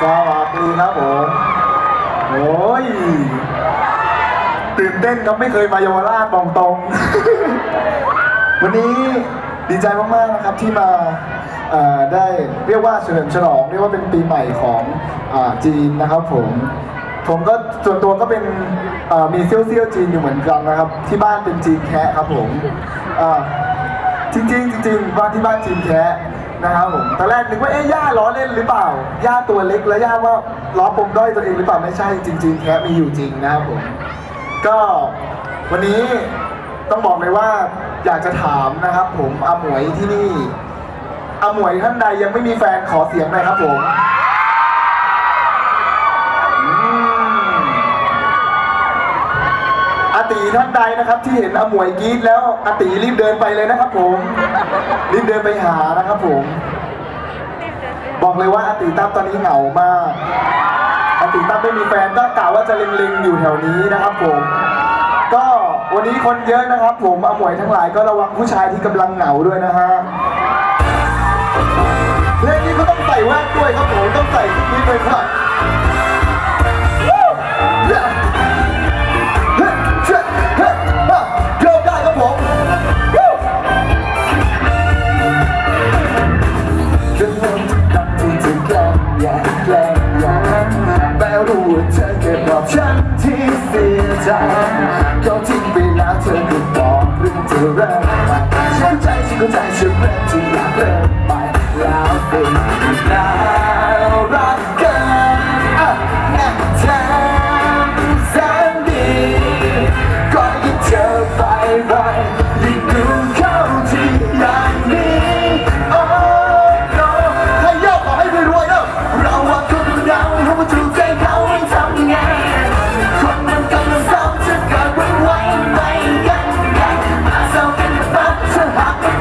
สวัสดีครับผมโอ้ยตื่นเต้นครับไม่เคยมาเยาวราชบอกตรง วันนี้ดีใจมากๆนะครับที่มาได้เรียกว่าเฉลิมฉลองเรียกว่าเป็นปีใหม่ของอจีนนะครับผมผมก็ส่วนตัวก็เป็นมีเซี่ยวเซี่ยวจีนอยู่เหมือนกันนะครับ ที่บ้านเป็นจีนแคะครับผมอ่าจริงจริงบ้านที่บ้านจีนแคะ นะครับผมตอนแรกนึกว่าเอ๊ะย่าล้อเล่นหรือเปล่า ย่าตัวเล็กแล้วย่าว่าล้อปมด้อยตัวเองหรือเปล่าไม่ใช่จริง ๆแคะมีอยู่จริงนะครับผมก็วันนี้ต้องบอกเลยว่าอยากจะถามนะครับ ผมอาหมวยที่นี่อาหมวยท่านใดยังไม่มีแฟนขอเสียงหน่อยครับผมอืมอาตี ท่านใดนะครับที่เห็นอาหมวยกรีดแล้วอาตีรีบเดินไปเลยนะครับผมรีบเดินไปหานะครับผม บอกเลยว่าอาตีตั้มตอนนี้เหงามากอาติตั้มไม่มีแฟนก็กล่าวว่าจะเล็งๆอยู่แถวนี้นะครับผม ก็วันนี้คนเยอะนะครับ ผมอาหมวยทั้งหลายก็ระวังผู้ชายที่กำลังเหงาด้วยนะฮะเพลงนี้ก็ต้องใส่แว่นด้วยครับผมต้องใส่ทุกนิดเลยครับ ใจเขาทิ้งไปแล้วเธอก็บอกเรื่องเธอเริ่มใหม่ฉันใจฉันก็ใจฉันเริ่มที่อยากเริ่มใหม่แล้วเป็น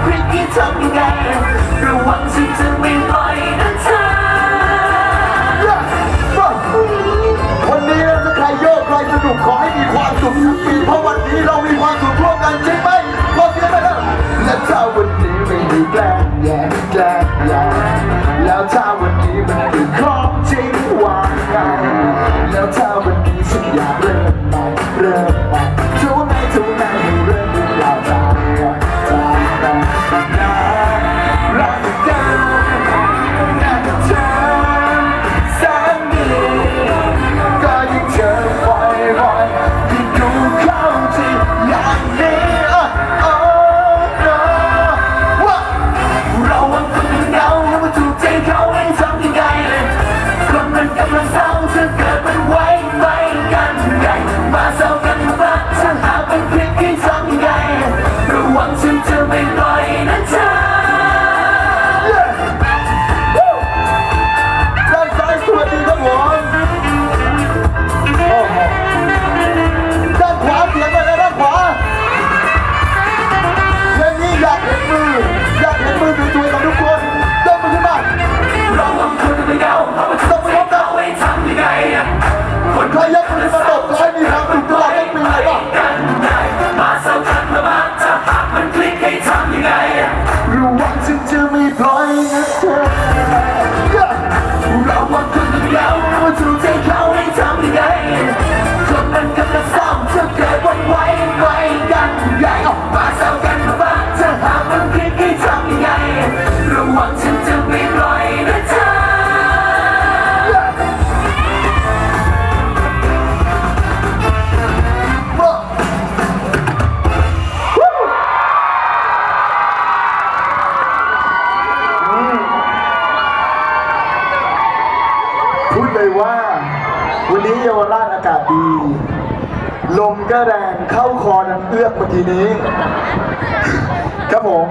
หากเป็นคลิกที่ทำยังไงระวังฉันจะไม่ปล่อยนะเธอวันนี้เราจะใครโยกใครสนุกขอให้มีความสุขทั้งปีเพราะวันนี้เรามีความสุขร่วมกันจริงไหมขอเสียงหน่อยนะและถ้าวันนี้ไม่ได้แกล้งแย่แกล้งแย่แล้วถ้าวันนี้มันคือของจริงวางไงแล้วถ้าวันนี้ฉันอยากเริ่มใหม่เริ่มใหม่ทุกไหนทุกไหนให้เริ่ม งฉั วันนี้เยาวราชอากาศดี ลมก็แรงเข้าคอน้ำเอื้อกเมื่อกี้นี้ ครับผม